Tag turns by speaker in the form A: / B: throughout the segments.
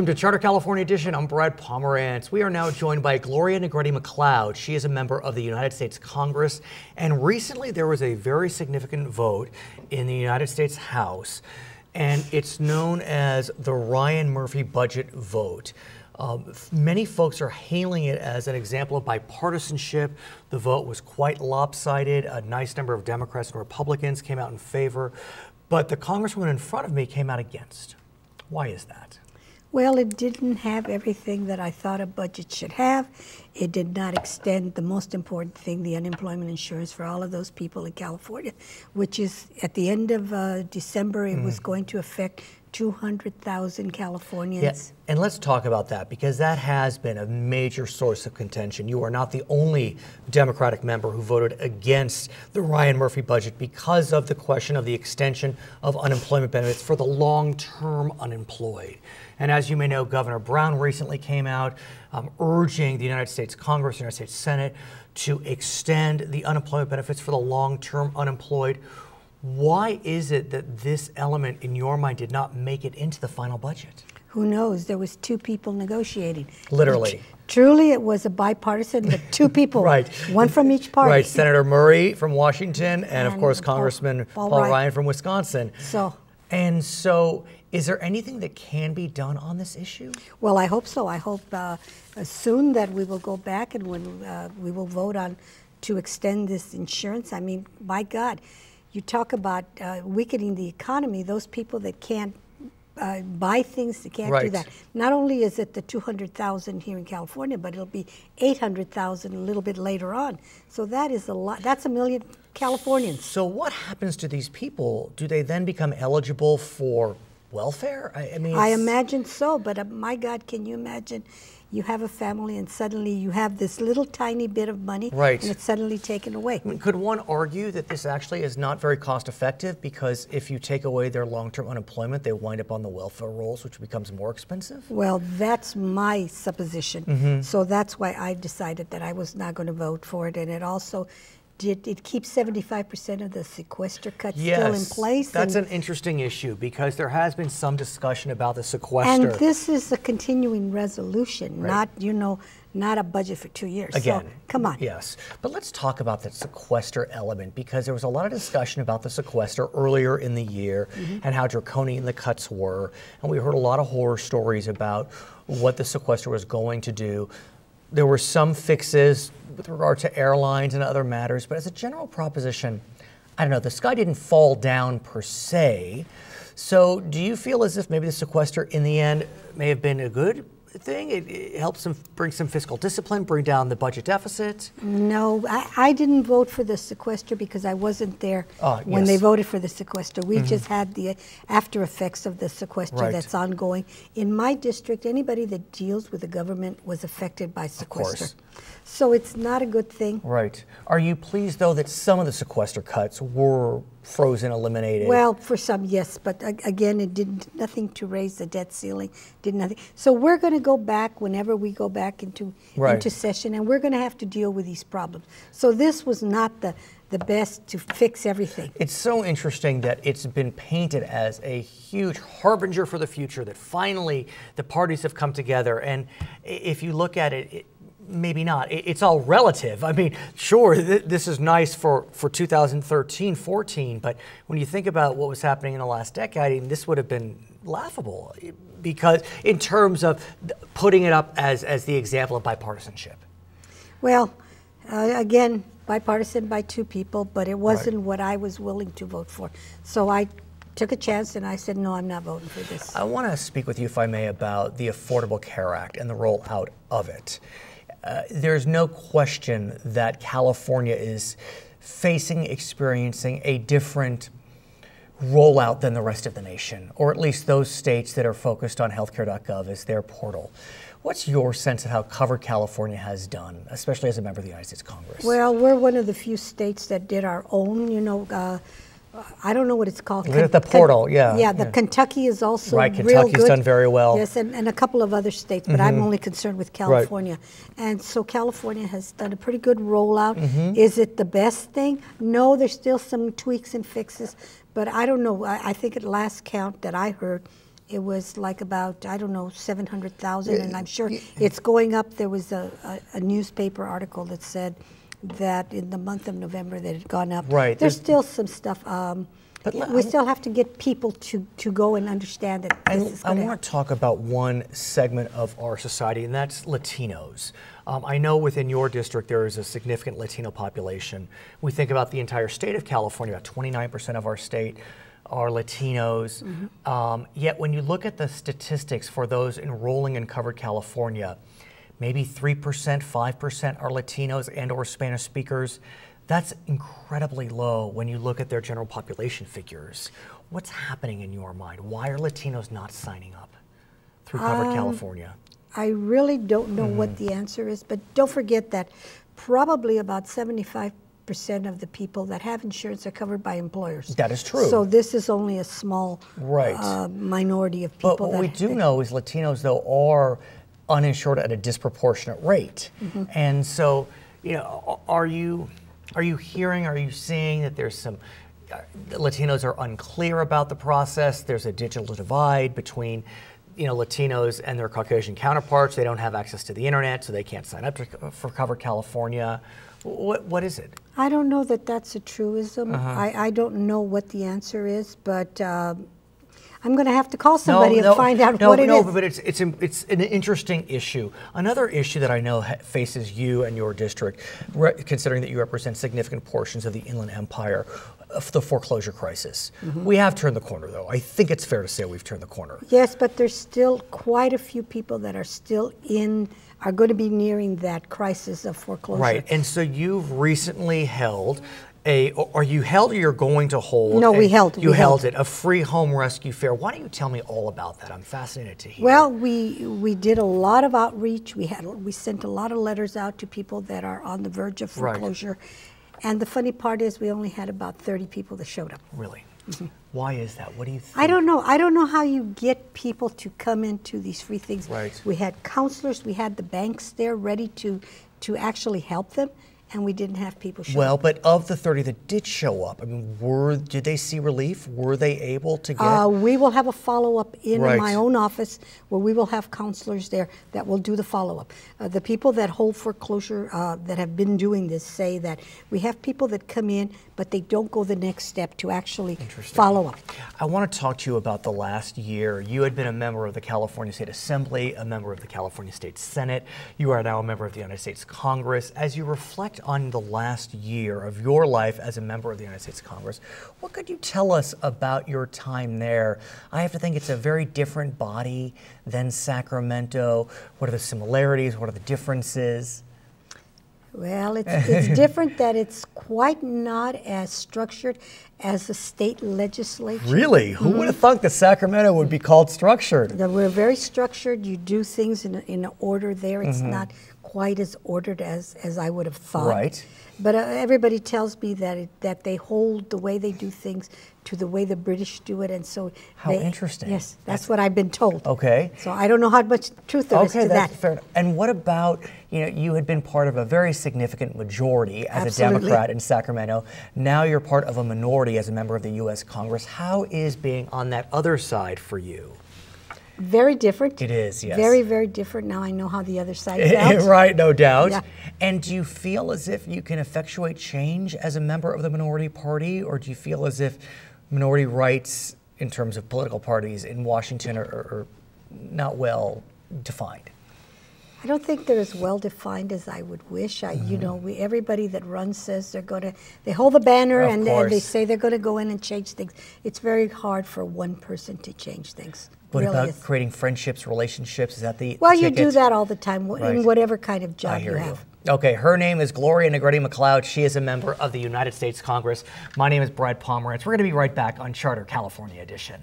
A: Welcome to Charter California Edition. I'm Brad Pomerance. We are now joined by Gloria Negrete McLeod. She is a member of the United States Congress, and recently there was a very significant vote in the United States House, and it's known as the Ryan Murray budget vote. Um, many folks are hailing it as an example of bipartisanship. The vote was quite lopsided. A nice number of Democrats and Republicans came out in favor, but the congresswoman in front of me came out against. Why is that?
B: Well, it didn't have everything that I thought a budget should have. It did not extend the most important thing, the unemployment insurance for all of those people in California, which is at the end of uh, December, it mm. was going to affect 200,000 Californians.
A: Yeah, and let's talk about that because that has been a major source of contention. You are not the only Democratic member who voted against the Ryan Murray budget because of the question of the extension of unemployment benefits for the long term unemployed. And as you may know, Governor Brown recently came out um, urging the United States Congress, the United States Senate to extend the unemployment benefits for the long term unemployed. Why is it that this element in your mind did not make it into the final budget?
B: Who knows? There was two people negotiating.
A: Literally.
B: Truly, it was a bipartisan, but two people,
A: right.
B: one from each party.
A: Right, Senator Murray from Washington, and, and of course Congressman Paul, Paul, Paul Ryan. Ryan from Wisconsin.
B: So,
A: and so, is there anything that can be done on this issue?
B: Well, I hope so. I hope uh, soon that we will go back and when uh, we will vote on to extend this insurance. I mean, my God you talk about uh, weakening the economy, those people that can't uh, buy things, they can't
A: right.
B: do that. Not only is it the 200,000 here in California, but it'll be 800,000 a little bit later on. So that is a lot. That's a million Californians.
A: So what happens to these people? Do they then become eligible for welfare? I, I mean,
B: I imagine so. But uh, my God, can you imagine you have a family and suddenly you have this little tiny bit of money
A: right.
B: and it's suddenly taken away.
A: I mean, could one argue that this actually is not very cost effective because if you take away their long-term unemployment, they wind up on the welfare rolls, which becomes more expensive?
B: Well, that's my supposition. Mm-hmm. So that's why I decided that I was not going to vote for it. And it also did it keep 75% of the sequester cuts
A: yes,
B: still in place?
A: That's an interesting issue because there has been some discussion about the sequester.
B: And this is a continuing resolution, right. not, you know, not a budget for two years.
A: Again, so,
B: come on.
A: Yes, but let's talk about that sequester element because there was a lot of discussion about the sequester earlier in the year mm-hmm. and how draconian the cuts were, and we heard a lot of horror stories about what the sequester was going to do. There were some fixes with regard to airlines and other matters, but as a general proposition, I don't know, the sky didn't fall down per se. So do you feel as if maybe the sequester in the end may have been a good thing? It, it helps them bring some fiscal discipline, bring down the budget deficit?
B: No, I, I didn't vote for the sequester because I wasn't there uh, when yes. they voted for the sequester. We mm-hmm. just had the after effects of the sequester
A: right.
B: that's ongoing. In my district, anybody that deals with the government was affected by sequester. So it's not a good thing.
A: Right. Are you pleased, though, that some of the sequester cuts were frozen, eliminated?
B: Well, for some, yes, but again, it did nothing to raise the debt ceiling. Did nothing. So we're going to go back whenever we go back into
A: right.
B: into session, and we're going to have to deal with these problems. So this was not the the best to fix everything.
A: It's so interesting that it's been painted as a huge harbinger for the future. That finally the parties have come together, and if you look at it, it maybe not. It's all relative. I mean, sure, th- this is nice for, for 2013, 14, but when you think about what was happening in the last decade, I mean, this would have been laughable because in terms of putting it up as, as the example of bipartisanship.
B: Well, uh, again, bipartisan by two people, but it wasn't right. what I was willing to vote for. So I took a chance and I said, no, I'm not voting for this.
A: I want to speak with you, if I may, about the Affordable Care Act and the rollout of it. Uh, there's no question that California is facing, experiencing a different rollout than the rest of the nation, or at least those states that are focused on healthcare.gov as their portal. What's your sense of how covered California has done, especially as a member of the United States Congress?
B: Well, we're one of the few states that did our own, you know, uh, I don't know what it's called.
A: Con- the portal, yeah.
B: Yeah, the yeah. Kentucky is also
A: right.
B: Kentucky's
A: real good. done very well.
B: Yes, and, and a couple of other states, but mm-hmm. I'm only concerned with California. Right. And so California has done a pretty good rollout. Mm-hmm. Is it the best thing? No, there's still some tweaks and fixes, but I don't know. I, I think at last count that I heard, it was like about I don't know seven hundred thousand, and I'm sure it's going up. There was a, a, a, newspaper article that said that in the month of November that had gone up.
A: Right.
B: There's, There's still some stuff. Um, but we still have to get people to, to go and understand that this is
A: I
B: want
A: to talk about one segment of our society, and that's Latinos. Um, I know within your district there is a significant Latino population. We think about the entire state of California, about 29% of our state are Latinos. Mm-hmm. Um, yet when you look at the statistics for those enrolling in Covered California, maybe 3%, 5% are Latinos and or Spanish speakers. That's incredibly low when you look at their general population figures. What's happening in your mind? Why are Latinos not signing up through Covered um, California?
B: I really don't know mm-hmm. what the answer is, but don't forget that probably about 75 percent of the people that have insurance are covered by employers.
A: That is true.
B: So this is only a small
A: right.
B: uh, minority of people.
A: But what we do know is Latinos, though, are uninsured at a disproportionate rate, mm-hmm. and so you know, are you are you hearing? Are you seeing that there's some uh, Latinos are unclear about the process? There's a digital divide between you know, Latinos and their Caucasian counterparts. They don't have access to the internet, so they can't sign up to, for Cover California. What, what is it?
B: I don't know that that's a truism. Uh-huh. I, I don't know what the answer is, but um, I'm going to have to call somebody no, no, and find out
A: no,
B: what it
A: no,
B: is.
A: No, but it's, it's, it's an interesting issue. Another issue that I know faces you and your district, considering that you represent significant portions of the Inland Empire, the foreclosure crisis. Mm-hmm. We have turned the corner, though. I think it's fair to say we've turned the corner.
B: Yes, but there's still quite a few people that are still in are going to be nearing that crisis of foreclosure.
A: Right, and so you've recently held a, are you held or you're going to hold?
B: No, we held.
A: You
B: we
A: held, held, it, a free home rescue fair. Why don't you tell me all about that? I'm fascinated to hear.
B: Well, we we did a lot of outreach. We had we sent a lot of letters out to people that are on the verge of foreclosure. Right. And the funny part is we only had about 30 people that showed up.
A: Really? Mm-hmm. Why is that? What do you think?
B: I don't know. I don't know how you get people to come into these free things.
A: Right.
B: We had counselors, we had the banks there ready to to actually help them and we didn't have people show
A: well,
B: up.
A: but of the 30 that did show up, I mean, were did they see relief? Were they able to get?
B: Uh, we will have a follow up in right. my own office where we will have counselors there that will do the follow up. Uh, the people that hold foreclosure uh, that have been doing this say that we have people that come in, but they don't go the next step to actually follow up.
A: I want to talk to you about the last year. You had been a member of the California State Assembly, a member of the California State Senate. You are now a member of the United States Congress. As you reflect on the last year of your life as a member of the United States Congress, what could you tell us about your time there? I have to think it's a very different body than Sacramento. What are the similarities? What are the differences?
B: Well, it's, it's different that it's quite not as structured as the state legislature.
A: Really? Who mm-hmm. would have thought that Sacramento would be called structured?
B: That we're very structured. You do things in, in order there. It's mm-hmm. not quite as ordered as, as I would have thought.
A: Right.
B: But uh, everybody tells me that it, that they hold the way they do things to the way the British do it, and so
A: how
B: they,
A: interesting.
B: Yes, that's, that's, what I've been told.
A: Okay.
B: So I don't know how much truth there
A: okay,
B: is to
A: that's
B: that.
A: Fair. And what about you know you had been part of a very significant majority as
B: Absolutely.
A: a Democrat in Sacramento. Now you're part of a minority as a member of the U.S. Congress. How is being on that other side for you?
B: Very different.
A: It is, yes.
B: Very, very different. Now I know how the other side felt.
A: right, no doubt.
B: Yeah.
A: And do you feel as if you can effectuate change as a member of the minority party, or do you feel as if minority rights in terms of political parties in Washington are, are not well defined?
B: I don't think they're as well defined as I would wish. I, mm-hmm. you know, we, everybody that runs says they're going to, they hold the banner and, and, they say they're going to go in and change things. It's very hard for one person to change things.
A: What
B: really
A: about
B: is.
A: creating friendships, relationships? Is that the
B: well? You do that all the time right. in whatever kind of job
A: you
B: have.
A: You. Okay, her name is Gloria Negrete McLeod. She is a member of the United States Congress. My name is Brad Pomerance. We're going to be right back on Charter California Edition.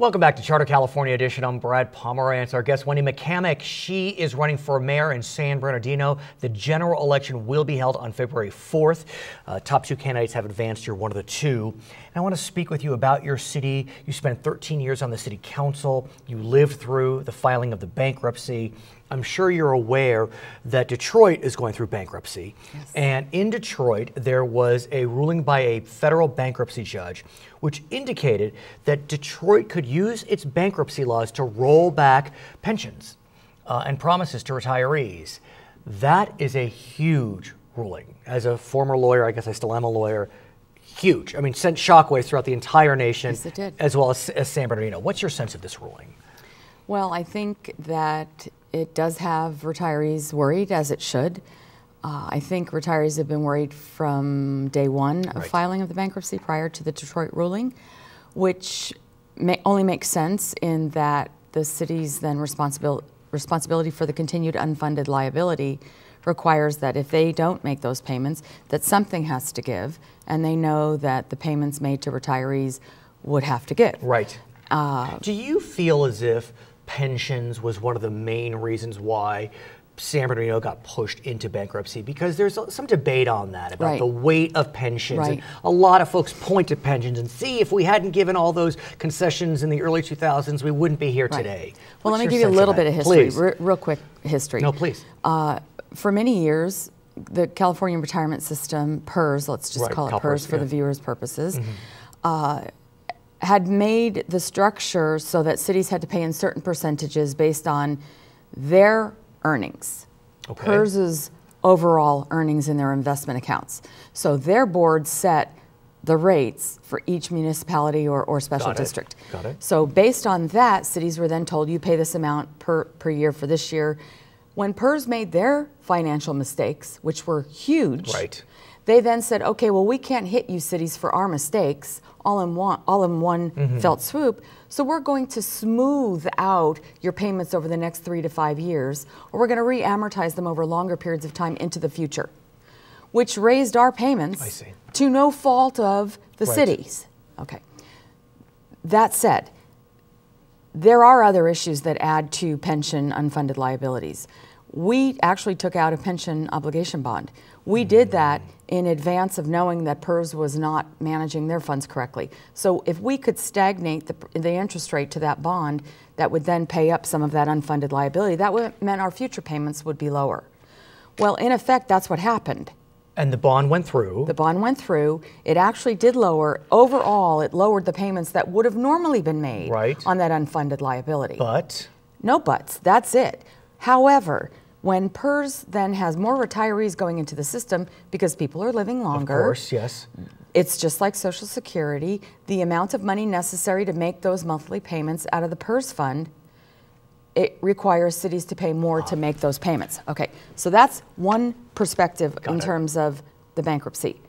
A: Welcome back to Charter California Edition. I'm Brad Pomerance. Our guest, Wendy McCammack, she is running for mayor in San Bernardino. The general election will be held on February 4th. Uh, top two candidates have advanced. You're one of the two. And I want to speak with you about your city. You spent 13 years on the city council. You lived through the filing of the bankruptcy. I'm sure you're aware that Detroit is going through bankruptcy. Yes. And in Detroit, there was a ruling by a federal bankruptcy judge which indicated that Detroit could use its bankruptcy laws to roll back pensions uh, and promises to retirees. That is a huge ruling. As a former lawyer, I guess I still am a lawyer, huge. I mean, sent shockwaves throughout the entire nation,
C: yes,
A: as well as, as San Bernardino. What's your sense of this ruling?
C: Well, I think that it does have retirees worried, as it should. Uh, I think retirees have been worried from day one of right. filing of the bankruptcy prior to the Detroit ruling, which may only makes sense in that the city's then responsibil- responsibility for the continued unfunded liability requires that if they don't make those payments, that something has to give, and they know that the payments made to retirees would have to give.
A: Right. Uh, Do you feel as if pensions was one of the main reasons why San Bernardino got pushed into bankruptcy because there's some debate on that about
C: right.
A: the weight of pensions.
C: Right.
A: And a lot of folks point to pensions and see if we hadn't given all those concessions in the early 2000s, we wouldn't be here
C: right.
A: today.
C: Well,
A: What's
C: let me give you a little bit of history, real quick history.
A: No, please. Uh,
C: for many years, the California retirement system, PERS, let's just call it CalPERS, PERS for yeah. the viewers' purposes, mm-hmm. uh, had made the structure so that cities had to pay in certain percentages based on their earnings. Okay. PERS's overall earnings in their investment accounts. So their board set the rates for each municipality or, or special
A: Got
C: district.
A: Got it.
C: So based on that, cities were then told you pay this amount per, per year for this year. When PERS made their financial mistakes, which were huge,
A: right.
C: they then said, okay, well, we can't hit you cities for our mistakes all in one, all in one mm-hmm. felt swoop. So we're going to smooth out your payments over the next three to five years, or we're going to re-amortize them over longer periods of time into the future, which raised our payments to no fault of the right. cities. Okay. That said, there are other issues that add to pension unfunded liabilities. We actually took out a pension obligation bond. We mm-hmm. did that in advance of knowing that PERS was not managing their funds correctly. So if we could stagnate the, the interest rate to that bond, that would then pay up some of that unfunded liability. That would, meant our future payments would be lower. Well, in effect, that's what happened.
A: And the bond went through.
C: The bond went through. It actually did lower. Overall, it lowered the payments that would have normally been made
A: right.
C: on that unfunded liability.
A: But?
C: No buts. That's it. However, when PERS then has more retirees going into the system because people are living longer.
A: Of course, yes.
C: It's just like Social Security. The amount of money necessary to make those monthly payments out of the PERS fund, it requires cities to pay more to make those payments. Okay, so that's one perspective
A: Got
C: in
A: it.
C: terms of the bankruptcy.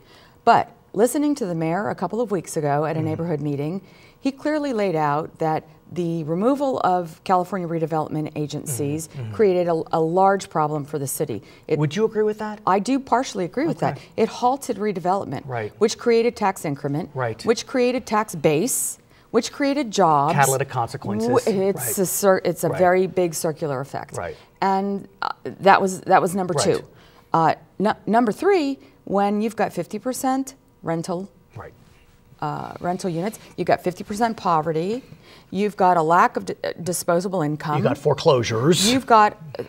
C: But listening to the mayor a couple of weeks ago at a mm. neighborhood meeting, he clearly laid out that the removal of California redevelopment agencies mm-hmm. mm-hmm. created a, a, large problem for the city.
A: It, Would you agree with that?
C: I do partially agree okay. with that. It halted redevelopment,
A: right.
C: which created tax increment,
A: right.
C: which created tax base, which created jobs.
A: Catalytic consequences.
C: It's
A: right.
C: a it's a
A: right.
C: very big circular effect.
A: Right.
C: And uh, that was that was number
A: right.
C: two. Uh, n- number three, when you've got 50% rental
A: right.
C: uh, rental units, you've got 50% poverty, You've got a lack of uh, disposable income.
A: You've got foreclosures.
C: You've got uh,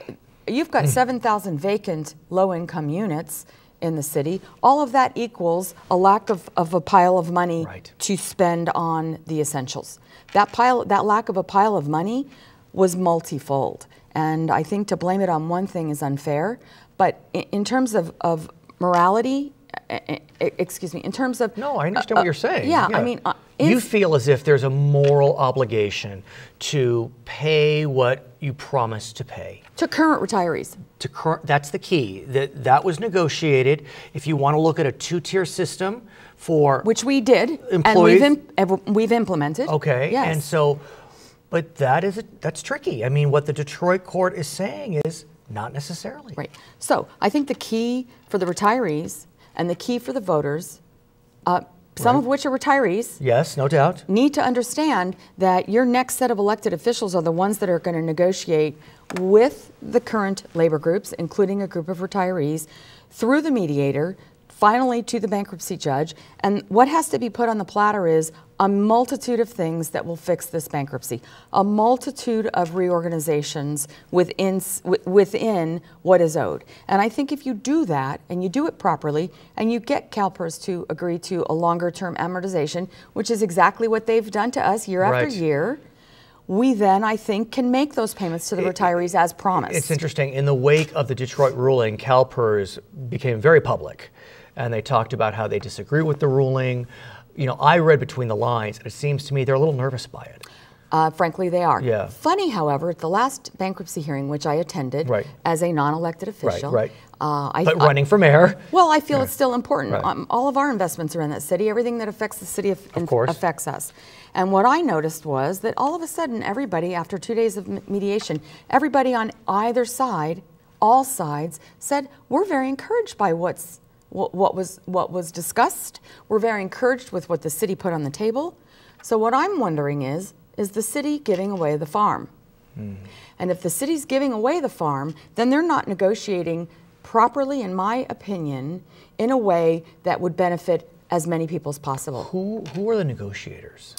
C: you've got 7,000 vacant low-income units in the city. All of that equals a lack of, of a pile of money
A: right.
C: to spend on the essentials. That pile, that lack of a pile of money was multifold. And I think to blame it on one thing is unfair. But in, in terms of, of morality excuse me, in terms of.
A: No, I understand uh, what you're saying.
C: Yeah, yeah. I mean. Uh,
A: you feel as if there's a moral obligation to pay what you promised to pay.
C: To current retirees.
A: To current, that's the key. That that was negotiated. If you want to look at a two-tier system for
C: which we did,
A: employees,
C: and we've, we've implemented.
A: Okay,
C: yes.
A: and so, but that is that's tricky. I mean, what the Detroit court is saying is not necessarily.
C: Right. So I think the key for the retirees and the key for the voters, uh, some
A: Right.
C: of which are retirees,
A: Yes, no doubt.
C: need to understand that your next set of elected officials are the ones that are going to negotiate with the current labor groups, including a group of retirees, through the mediator, finally to the bankruptcy judge. And what has to be put on the platter is a multitude of things that will fix this bankruptcy, a multitude of reorganizations within, within what is owed. And I think if you do that and you do it properly and you get CalPERS to agree to a longer term amortization, which is exactly what they've done to us year after year, we then, I think, can make those payments to the retirees as promised.
A: It's interesting. In the wake of the Detroit ruling, CalPERS became very public, and they talked about how they disagree with the ruling. You know, I read between the lines, and it seems to me they're a little nervous by it.
C: Uh, frankly, they are.
A: Yeah.
C: Funny, however, at the last bankruptcy hearing, which I attended
A: Right.
C: as a non-elected official,
A: right.
C: Uh, I,
A: But
C: I-
A: running for mayor,
C: well, I feel it's still important.
A: Right.
C: Um, all of our investments are in that city. Everything that affects the city aff- in-
A: course.
C: affects us. And what I noticed was that all of a sudden, everybody, after two days of mediation, everybody on either side, all sides, said we're very encouraged by what's what, what was what was discussed. We're very encouraged with what the city put on the table. So what I'm wondering is, is the city giving away the farm? And if the city's giving away the farm, then they're not negotiating properly, in my opinion, in a way that would benefit as many people as possible.
A: who who are the negotiators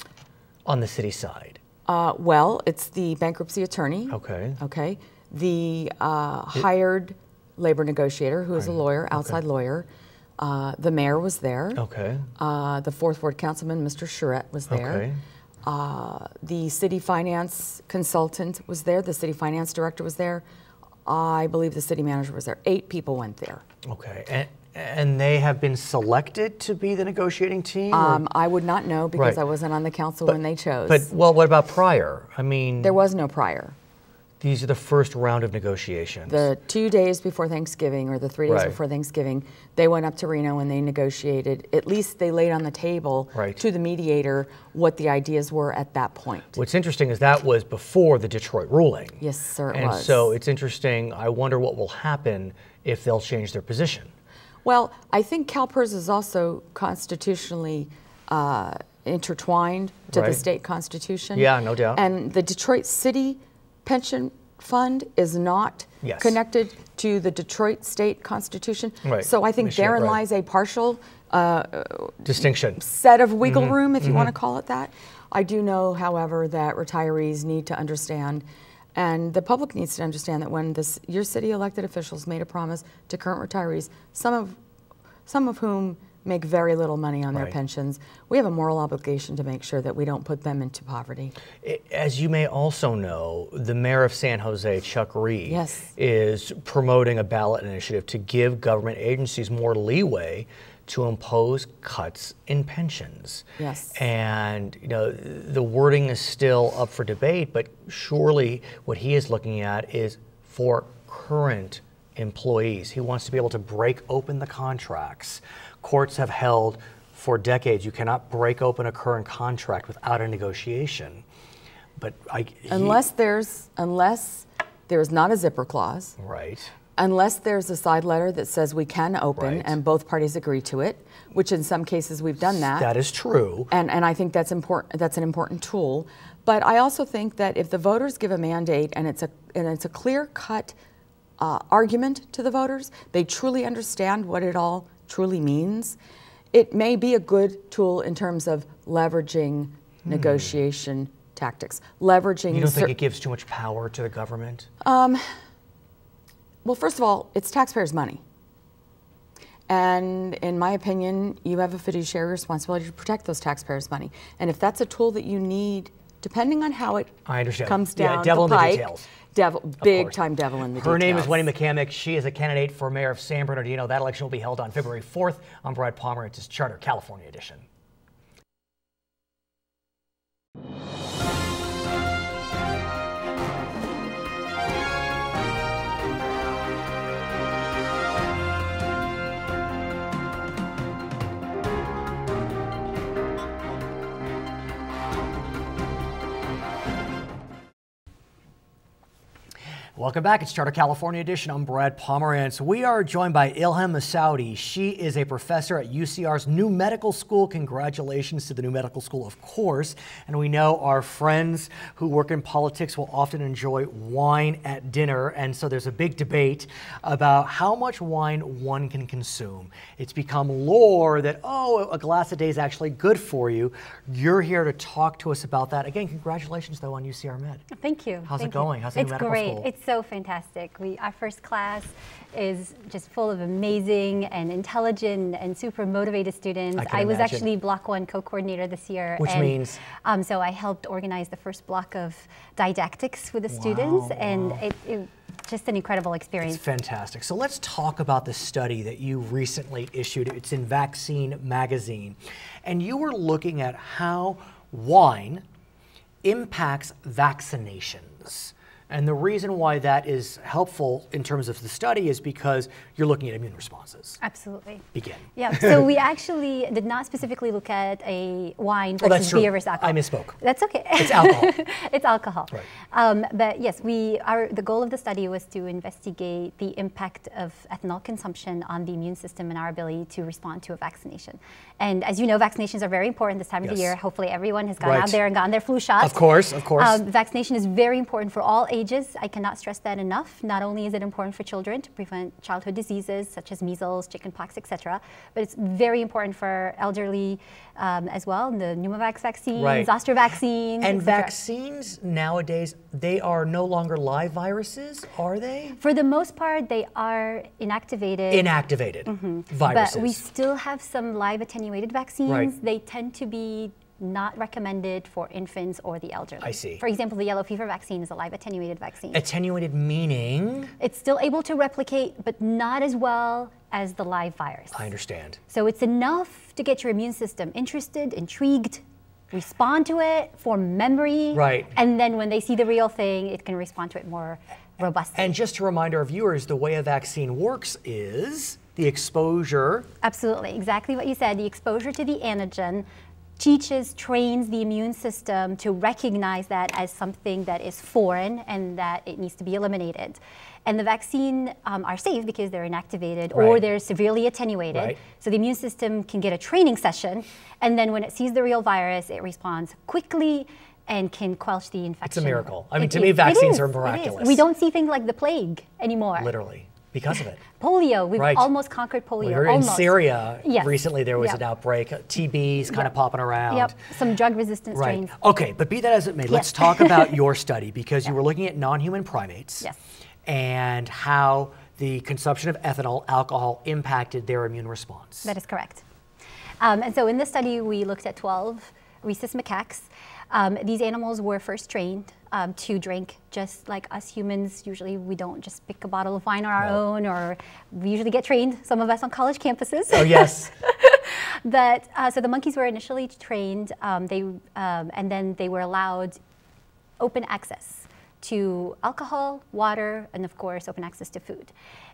A: on the city side?
C: Uh, well, it's the bankruptcy attorney.
A: Okay.
C: Okay. The uh, hired labor negotiator, who is a lawyer, outside lawyer. Uh, the mayor was there.
A: Okay.
C: Uh, the fourth ward councilman, Mr. Shorett, was there.
A: Okay.
C: Uh, the city finance consultant was there. The city finance director was there. I believe the city manager was there. Eight people went there.
A: Okay. And, and they have been selected to be the negotiating team?
C: Um, I would not know because
A: Right.
C: I wasn't on the council when they chose.
A: but, well, what about prior? I mean,
C: there was no prior.
A: These are the first round of negotiations.
C: The two days before Thanksgiving or the three days
A: Right.
C: before Thanksgiving, they went up to Reno and they negotiated. At least they laid on the table
A: Right.
C: to the mediator what the ideas were at that point.
A: What's interesting is that was before the Detroit ruling.
C: Yes, sir, it
A: and
C: was.
A: so it's interesting. I wonder what will happen if they'll change their position.
C: Well, I think CalPERS is also constitutionally uh, intertwined to the state constitution.
A: Yeah, no doubt.
C: And the Detroit City Pension Fund is not
A: Yes.
C: connected to the Detroit State Constitution.
A: Right.
C: So I think
A: Michigan,
C: therein
A: right.
C: lies a partial
A: Distinction.
C: set of wiggle
A: Mm-hmm.
C: room, if you want to call it that. I do know, however, that retirees need to understand, and the public needs to understand that when this, your city elected officials made a promise to current retirees, some of, some of whom make very little money on their
A: Right.
C: pensions, we have a moral obligation to make sure that we don't put them into poverty.
A: As you may also know, the mayor of San Jose, Chuck Reed,
C: Yes.
A: is promoting a ballot initiative to give government agencies more leeway to impose cuts in pensions.
C: Yes.
A: And you know, the wording is still up for debate, but surely what he is looking at is for current employees. He wants to be able to break open the contracts. Courts have held for decades you cannot break open a current contract without a negotiation. But I he-
C: Unless there's, unless there's not a zipper clause,
A: right.
C: Unless there's a side letter that says we can open
A: Right.
C: and both parties agree to it, which in some cases we've done that.
A: That is true.
C: and, and I think that's important. That's an important tool. But I also think that if the voters give a mandate and it's a and it's a clear cut uh, argument to the voters, they truly understand what it all truly means. It may be a good tool in terms of leveraging negotiation tactics, leveraging.
A: Hmm. You don't think it gives too much power to the government?
C: Well, first of all, it's taxpayers' money. And in my opinion, you have a fiduciary responsibility to protect those taxpayers' money. And if that's a tool that you need, depending on how it
A: I understand.
C: comes
A: Yeah,
C: down
A: devil
C: the
A: in the details.
C: Devil, big time devil in the
A: Her
C: details.
A: name is Wendy McCammack. She is a candidate for mayor of San Bernardino. That election will be held on February 4th. I'm Brad Palmer. It's his Charter California edition. Welcome back. It's Charter California Edition. I'm Brad Pomerance. We are joined by Ilhem Messaoudi. She is a professor at UCR's New Medical School. Congratulations to the New Medical School, of course. And we know our friends who work in politics will often enjoy wine at dinner. And so there's a big debate about how much wine one can consume. It's become lore that, oh, a glass a day is actually good for you. You're here to talk to us about that. Again, congratulations, though, on UCR Med.
D: Thank you.
A: How's
D: Thank
A: it going?
D: You.
A: How's the
D: it's
A: medical
D: great.
A: school?
D: It's so fantastic. We our first class is just full of amazing and intelligent and super motivated students.
A: I can
D: was
A: imagine.
D: actually block one co-coordinator this year.
A: Which
D: and,
A: means?
D: um, so I helped organize the first block of didactics with the students, and
A: wow.
D: it, it just an incredible experience.
A: It's fantastic. So let's talk about the study that you recently issued. It's in Vaccine Magazine. And you were looking at how wine impacts vaccinations. And the reason why that is helpful in terms of the study is because you're looking at immune responses.
D: Absolutely.
A: Begin.
D: Yeah, so we actually did not specifically look at a wine
A: Oh,
D: versus
A: true.
D: beer versus alcohol.
A: I misspoke.
D: That's okay.
A: It's alcohol.
D: it's alcohol.
A: Right.
D: Um, but yes, we are, the goal of the study was to investigate the impact of ethanol consumption on the immune system and our ability to respond to a vaccination. And as you know, vaccinations are very important this time of the year. Hopefully, everyone has gone
A: Right.
D: out there and gotten their flu shots.
A: Of course, of course.
D: Um, vaccination is very important for all ages. I cannot stress that enough. Not only is it important for children to prevent childhood diseases such as measles, chickenpox, etc., but it's very important for elderly um, as well. The pneumovax vaccines,
A: Right.
D: zoster vaccines,
A: And vaccines nowadays, they are no longer live viruses, are they?
D: For the most part, they are inactivated.
A: Inactivated viruses.
D: But we still have some live attenuated vaccines.
A: Right.
D: They tend to be not recommended for infants or the elderly.
A: I see.
D: For example, the yellow fever vaccine is a live attenuated vaccine.
A: Attenuated meaning,
D: It's still able to replicate, but not as well as the live virus.
A: I understand.
D: So it's enough to get your immune system interested, intrigued, respond to it, form memory.
A: Right.
D: And then when they see the real thing, it can respond to it more robustly.
A: And just to remind our viewers, the way a vaccine works is the exposure.
D: Absolutely, exactly what you said. The exposure to the antigen teaches, trains the immune system to recognize that as something that is foreign and that it needs to be eliminated. And the vaccine um, are safe because they're inactivated or they're severely attenuated.
A: Right.
D: So the immune system can get a training session, and then when it sees the real virus, it responds quickly and can quelch the infection.
A: It's a miracle. I mean,
D: It
A: to me,
D: is-
A: vaccines are miraculous.
D: We don't see things like the plague anymore.
A: Literally, because of it.
D: Polio, we've
A: Right.
D: almost conquered polio.
A: We heard in. Syria
D: Yes.
A: recently there was
D: Yep.
A: an outbreak. Of is kind of popping around.
D: Yep, some drug-resistant
A: Right.
D: strains.
A: Okay, but be that as it may, let's talk about your study because you were looking at non-human primates
D: Yes.
A: and how the consumption of ethanol alcohol impacted their immune response.
D: That is correct. Um, and so in this study, we looked at 12 rhesus macaques. Um, these animals were first trained um, to drink just like us humans. Usually, we don't just pick a bottle of wine on our
A: No.
D: own, or we usually get trained, some of us on college campuses.
A: oh yes.
D: But uh, so the monkeys were initially trained, um, they, um, and then they were allowed open access to alcohol, water, and of course, open access to food.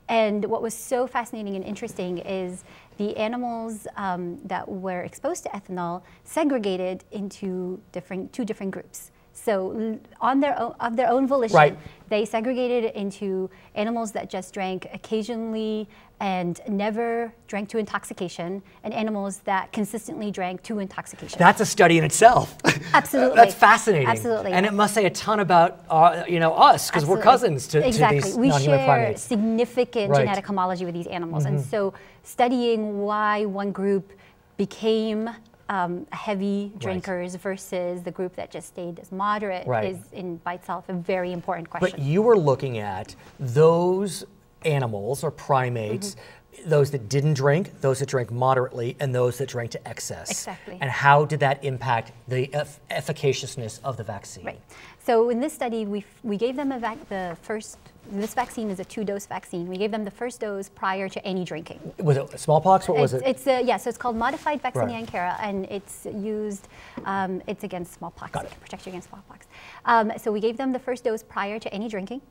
D: And what was so fascinating and interesting is the animals um, that were exposed to ethanol segregated into different two different groups. So on their own, of their own volition,
A: Right.
D: they segregated it into animals that just drank occasionally and never drank to intoxication, and animals that consistently drank to intoxication.
A: That's a study in itself.
D: Absolutely.
A: That's fascinating.
D: Absolutely.
A: And it must say a ton about uh, you know us because we're cousins to,
D: exactly.
A: to these
D: we
A: non-human
D: share
A: primates.
D: significant
A: Right. Mm-hmm.
D: genetic homology with these animals, and so studying why one group became um, heavy drinkers versus the group that just stayed as moderate
A: Right.
D: is, in by itself, a very important question.
A: But you were looking at those animals or primates,
D: Mm-hmm.
A: those that didn't drink, those that drank moderately, and those that drank to excess.
D: Exactly.
A: And how did that impact the eff- efficaciousness of the vaccine?
D: Right. So in this study, we, f- we gave them a vac- the first. This vaccine is a two-dose vaccine. We gave them the first dose prior to any drinking.
A: Was it smallpox? What was
D: it's,
A: it?
D: It's a, yeah, so it's called modified
A: Right.
D: vaccinia ankara, and it's used. Um, it's against smallpox.
A: Got
D: It
A: it.
D: can protect you against smallpox. Um, so we gave them the first dose prior to any drinking,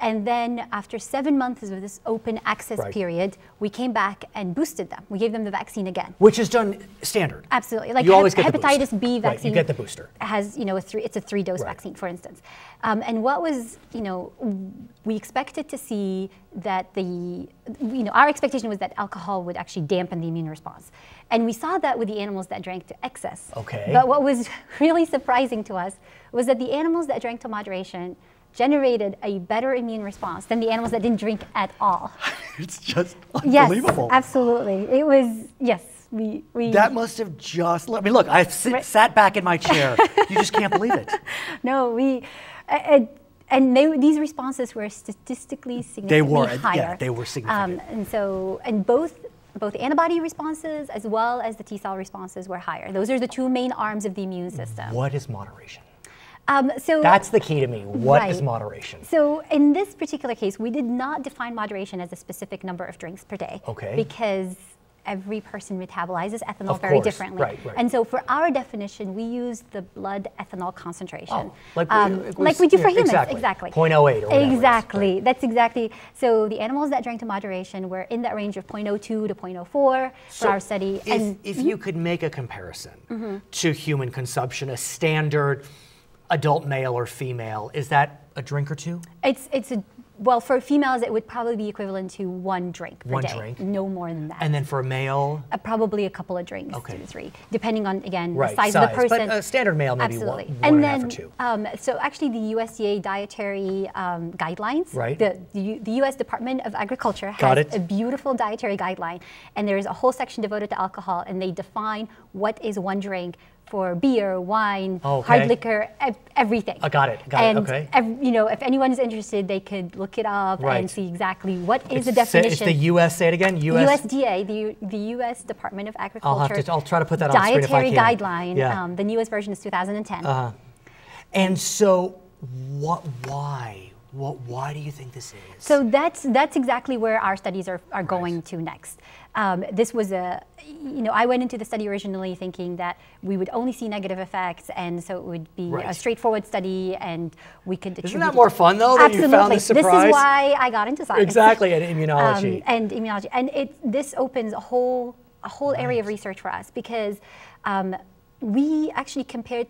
D: and then after seven months of this open access
A: Right.
D: period, we came back and boosted them. We gave them the vaccine again.
A: Which is done standard.
D: Absolutely, like
A: You always get
D: hepatitis. B
A: Right,
D: vaccine.
A: you get the booster.
D: Has you know a three? It's a three-dose
A: Right.
D: vaccine, for instance. Um, and what was you know we expected to see that the, you know, our expectation was that alcohol would actually dampen the immune response. And we saw that with the animals that drank to excess.
A: Okay.
D: But what was really surprising to us was that the animals that drank to moderation generated a better immune response than the animals that didn't drink at all.
A: It's just unbelievable.
D: Yes, absolutely. It was, yes, we, we
A: That must have just. I mean, look, I sit,
D: Right.
A: sat back in my chair. you just can't believe it.
D: No, we, and, and they, these responses were statistically significantly they
A: were, yeah,
D: higher.
A: they were significant.
D: Um, and so, and both both antibody responses as well as the T cell responses were higher. Those are the two main arms of the immune system.
A: What is moderation?
D: Um, so
A: That's the key to me. What is
D: Right.
A: moderation?
D: So in this particular case, we did not define moderation as a specific number of drinks per day.
A: Okay.
D: Because every person metabolizes ethanol
A: Of
D: very
A: course,
D: differently.
A: right, right.
D: And so for our definition, we use the blood ethanol concentration.
A: Oh, like we-
D: um,
A: we
D: like we do
A: s-
D: for humans.
A: exactly.
D: Exactly.
A: 0.08 or whatever
D: Exactly.
A: right.
D: That's exactly. So the animals that drank to moderation were in that range of 0.02 to 0.04 for
A: So
D: our study.
A: If,
D: and
A: if
D: Mm-hmm.
A: you could make a comparison to human consumption, a standard adult male or female, is that a drink or two?
D: it's it's a well for females it would probably be equivalent to one drink per
A: One
D: day.
A: drink.
D: No more than that.
A: And then for a male,
D: Uh, probably a couple of drinks,
A: Okay.
D: two to three, depending on again
A: Right,
D: the size, of
A: size,
D: the
A: but
D: person.
A: a standard male maybe one-
D: absolutely.
A: one
D: and
A: and a
D: then,
A: or two.
D: Um, so actually, the USDA dietary um, guidelines,
A: Right.
D: The, the the U.S. Department of Agriculture
A: Got
D: has
A: it.
D: a beautiful dietary guideline, and there is a whole section devoted to alcohol, and they define what is one drink for beer, wine,
A: Okay.
D: hard liquor, everything.
A: I got it, got it,
D: and
A: okay.
D: ev- you know, if anyone is interested, they could look it up
A: Right.
D: and see exactly what is the
A: It's- say-
D: definition.
A: It's the U.S. Say it again. U.S.
D: USDA, the, U- the U.S. Department of Agriculture.
A: I'll have to. I'll try to put that on screen if I
D: Dietary
A: can.
D: guideline.
A: Yeah.
D: Um, the newest version is 2010.
A: and so, what? Why? What? Why do you think this is?
D: So that's that's exactly where our studies are, are going to next. Um, this was a, you know, I went into the study originally thinking that we would only see negative effects, and so it would be a straightforward study, and we could.
A: Isn't that more fun though? That
D: Absolutely.
A: you found the surprise.
D: This is why I got into science.
A: Exactly, and immunology.
D: Um, and immunology, and it this opens a whole a whole area of research for us because um, we actually compared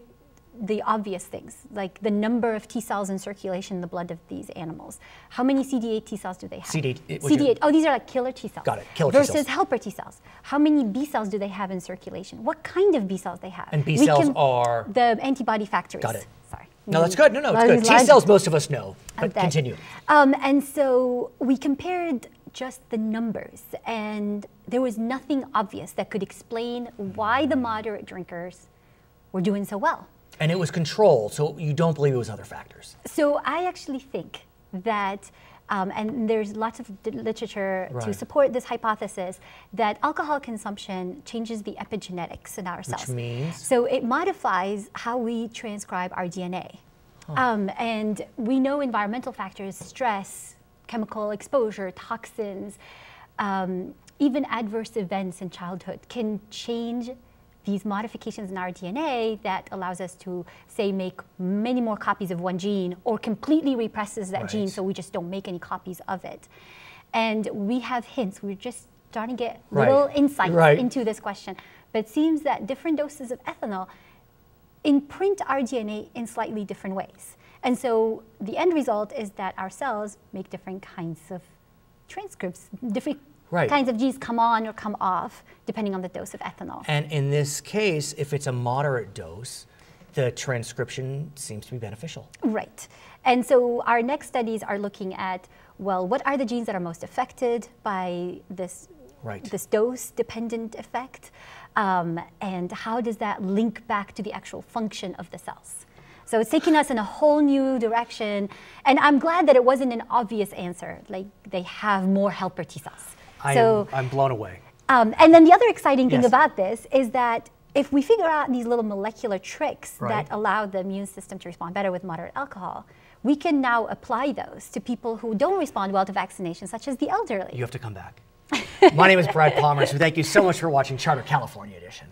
D: the obvious things like the number of T cells in circulation in the blood of these animals. How many CD8 T cells do they have?
A: CD8 it- which is-
D: CD8. Oh, these are like killer T cells.
A: Got it, killer T
D: versus
A: cells.
D: helper T cells. How many B cells do they have in circulation? What kind of B cells they have?
A: And B
D: We
A: cells
D: can-
A: are?
D: the antibody factories.
A: Got it.
D: Sorry.
A: no, that's good. No, no, it's good. T cells, most of us know. But continue.
D: Um, and so we compared just the numbers, and there was nothing obvious that could explain why the moderate drinkers were doing so well.
A: And it was controlled, so you don't believe it was other factors.
D: So I actually think that, um, and there's lots of d- literature to support this hypothesis, that alcohol consumption changes the epigenetics in our cells.
A: means?
D: So it modifies how we transcribe our DNA. Um, and we know environmental factors, stress, chemical exposure, toxins, um, even adverse events in childhood can change these modifications in our DNA that allows us to, say, make many more copies of one gene or completely represses that gene so we just don't make any copies of it. And we have hints. We're just starting to get
A: Right.
D: little insights
A: Right.
D: into this question. But it seems that different doses of ethanol imprint our DNA in slightly different ways. And so the end result is that our cells make different kinds of transcripts, different
A: Right.
D: kinds of genes come on or come off depending on the dose of ethanol.
A: And in this case, if it's a moderate dose, the transcription seems to be beneficial.
D: Right. And so our next studies are looking at well, what are the genes that are most affected by this
A: Right.
D: this dose dependent effect, um, and how does that link back to the actual function of the cells? So it's taking us in a whole new direction, and I'm glad that it wasn't an obvious answer. Like they have more helper T cells.
A: I
D: so
A: am, I'm blown away.
D: um, and then the other exciting thing
A: Yes.
D: about this is that if we figure out these little molecular tricks
A: Right.
D: that allow the immune system to respond better with moderate alcohol, we can now apply those to people who don't respond well to vaccination, such as the elderly.
A: You have to come back. My name is Brad Palmer, so thank you so much for watching Charter California Edition.